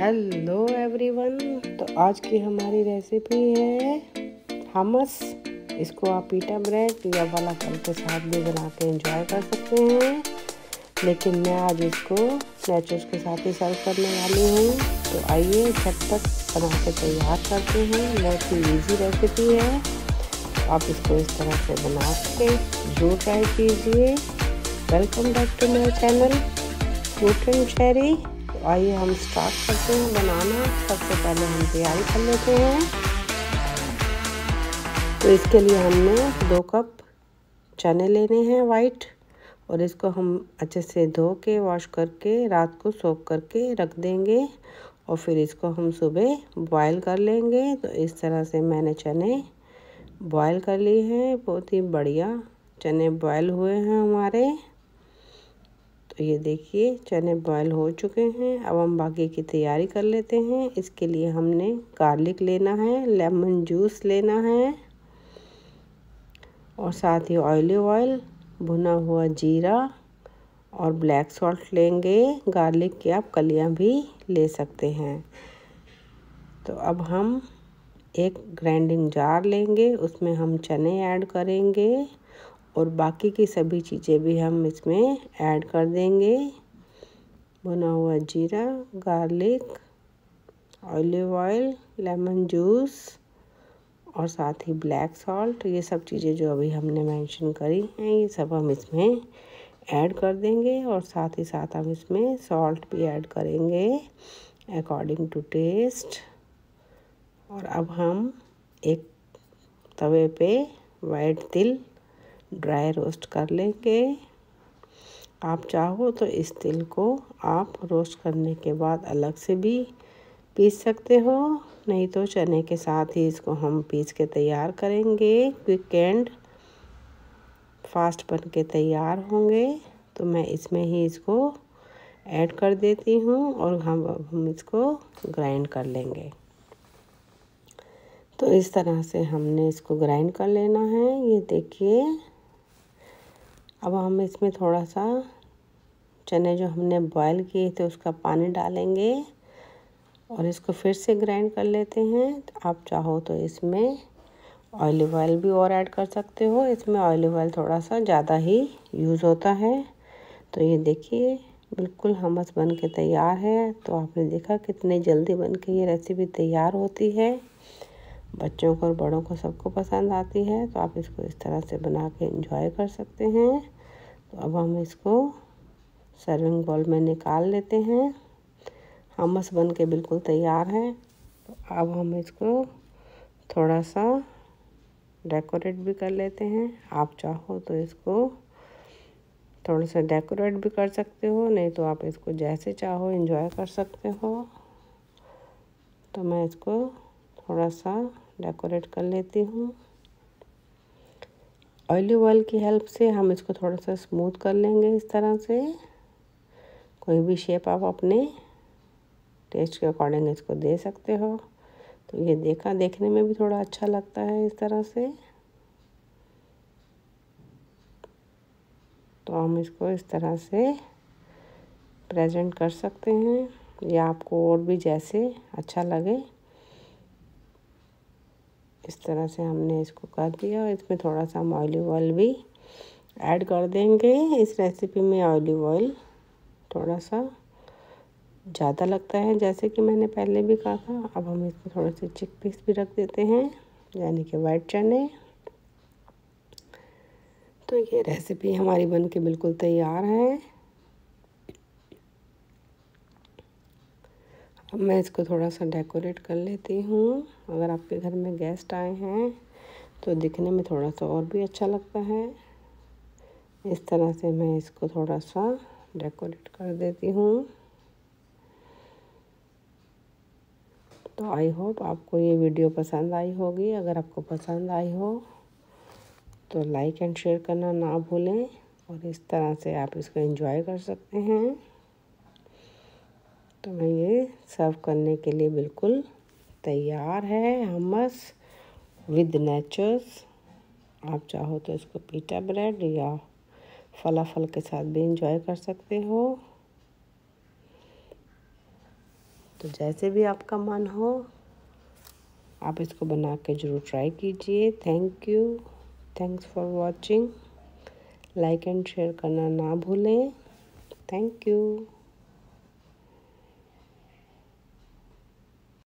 Hello everyone तो आज की हमारी रेसिपी है हमस इसको आप पीटा ब्रेड या वाला फल के साथ भी बना के इंजॉय कर सकते हैं. लेकिन मैं आज इसको नेचर्स के साथ ही सर्व करने वाली हूँ. तो आइए झटपट बना के तैयार करते हैं. बहुत ही इजी रेसिपी है. आप इसको इस तरह से बना के ज़रूर ट्राई कीजिए. Welcome back to my channel fruit and cherry तो आइए हम स्टार्ट करते हैं बनाना। सबसे पहले हम तैयारी कर लेते हैं। तो इसके लिए हमने दो कप चने लेने हैं वाइट और इसको हम अच्छे से धो के वॉश करके, रात को सोख करके रख देंगे और फिर इसको हम सुबह बॉयल कर लेंगे। तो इस तरह से मैंने चने बॉयल कर लिए हैं। बहुत ही बढ़िया चने बॉयल हुए हैं हमारे। तो ये देखिए, चने बॉयल हो चुके हैं। अब हम बाकी की तैयारी कर लेते हैं। इसके लिए हमने गार्लिक लेना है लेमन जूस लेना है और साथ ही ऑलिव ऑयल भुना हुआ जीरा और ब्लैक सॉल्ट लेंगे। गार्लिक की आप कलियाँ भी ले सकते हैं। तो अब हम एक ग्राइंडिंग जार लेंगे। उसमें हम चने ऐड करेंगे। और बाकी की सभी चीज़ें भी हम इसमें ऐड कर देंगे। भुना हुआ जीरा, garlic, olive oil, lemon juice और साथ ही ब्लैक सॉल्ट। ये सब चीज़ें जो अभी हमने मेंशन करी हैं, ये सब हम इसमें ऐड कर देंगे और साथ ही साथ हम इसमें सॉल्ट भी ऐड करेंगे अकॉर्डिंग टू टेस्ट और अब हम एक तवे पे वाइट तिल ड्राई रोस्ट कर लेंगे। आप चाहो तो इस तिल को आप रोस्ट करने के बाद अलग से भी पीस सकते हो। नहीं तो चने के साथ ही इसको हम पीस के तैयार करेंगे। क्विक एंड फास्ट बन के तैयार होंगे। तो मैं इसमें ही इसको ऐड कर देती हूँ और हम हम इसको ग्राइंड कर लेंगे। तो इस तरह से हमने इसको ग्राइंड कर लेना है। ये देखिए अब हम इसमें थोड़ा सा चने जो हमने बॉयल किए थे, उसका पानी डालेंगे और इसको फिर से ग्राइंड कर लेते हैं। आप चाहो तो इसमें ऑलिव ऑयल भी और ऐड कर सकते हो। इसमें ऑलिव ऑयल थोड़ा सा ज़्यादा ही यूज़ होता है। तो ये देखिए, बिल्कुल हमस बन के तैयार है। तो आपने देखा कितनी जल्दी बन के ये रेसिपी तैयार होती है। बच्चों को और बड़ों को सबको पसंद आती है। तो आप इसको इस तरह से बना के इंजॉय कर सकते हैं। तो अब हम इसको सर्विंग बॉल में निकाल लेते हैं। हमस बन के बिल्कुल तैयार है। तो अब हम इसको थोड़ा सा डेकोरेट भी कर लेते हैं। आप चाहो तो इसको थोड़ा सा डेकोरेट भी कर सकते हो, नहीं तो आप इसको जैसे चाहो इंजॉय कर सकते हो। तो मैं इसको थोड़ा सा डेकोरेट कर लेती हूँ। ऑयली ऑयल की हेल्प से हम इसको थोड़ा सा स्मूथ कर लेंगे इस तरह से। कोई भी शेप आप अपने टेस्ट के अकॉर्डिंग इसको दे सकते हो। तो ये देखा, देखने में भी थोड़ा अच्छा लगता है इस तरह से। तो हम इसको इस तरह से प्रेजेंट कर सकते हैं या आपको और भी जैसे अच्छा लगे। इस तरह से हमने इसको कर दिया और इसमें थोड़ा सा हम ऑलिव ऑयल भी ऐड कर देंगे। इस रेसिपी में ऑलिव ऑयल थोड़ा सा ज़्यादा लगता है, जैसे कि मैंने पहले भी कहा था। अब हम इसमें थोड़े से चिक पीस भी रख देते हैं, यानी कि वाइट चने तो ये रेसिपी हमारी बन के बिल्कुल तैयार है। मैं इसको थोड़ा सा डेकोरेट कर लेती हूँ। अगर आपके घर में गेस्ट आए हैं तो दिखने में थोड़ा सा और भी अच्छा लगता है। इस तरह से मैं इसको थोड़ा सा डेकोरेट कर देती हूँ। तो आई होप आपको ये वीडियो पसंद आई होगी। अगर आपको पसंद आई हो तो लाइक एंड शेयर करना ना भूलें और इस तरह से आप इसको एंजॉय कर सकते हैं। तो ये सर्व करने के लिए बिल्कुल तैयार है। हमस विद नेचर्स आप चाहो तो इसको पीटा ब्रेड या फलाफल के साथ भी इंजॉय कर सकते हो। तो जैसे भी आपका मन हो, आप इसको बना के ज़रूर ट्राई कीजिए। Thank you thanks for watching like and share करना ना भूलें। Thank you